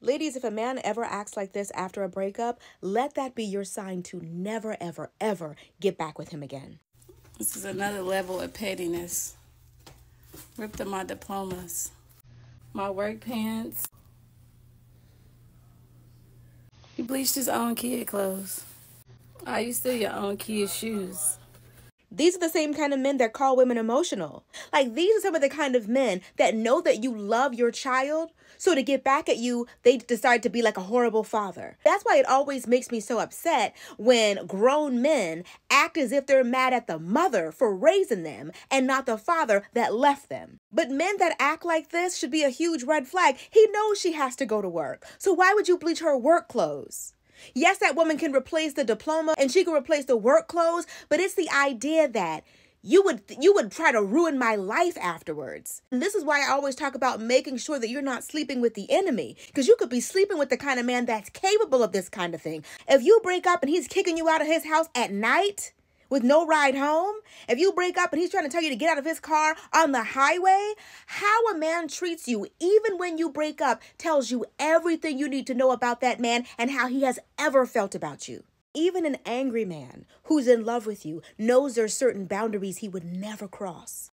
Ladies, if a man ever acts like this after a breakup, let that be your sign to never, ever, ever get back with him again. This is another level of pettiness. Ripped up my diplomas, my work pants. He bleached his own kid clothes. Are you steal your own kid's shoes? These are the same kind of men that call women emotional. Like, these are some of the kind of men that know that you love your child. So, to get back at you, they decide to be like a horrible father. That's why it always makes me so upset when grown men act as if they're mad at the mother for raising them and not the father that left them. But men that act like this should be a huge red flag. He knows she has to go to work. So, why would you bleach her work clothes? Yes, that woman can replace the diploma and she can replace the work clothes, but it's the idea that you would you would try to ruin my life afterwards. And this is why I always talk about making sure that you're not sleeping with the enemy because you could be sleeping with the kind of man that's capable of this kind of thing. If you break up and he's kicking you out of his house at night, with no ride home, if you break up and he's trying to tell you to get out of his car on the highway, how a man treats you, even when you break up, tells you everything you need to know about that man and how he has ever felt about you. Even an angry man who's in love with you knows there's certain boundaries he would never cross.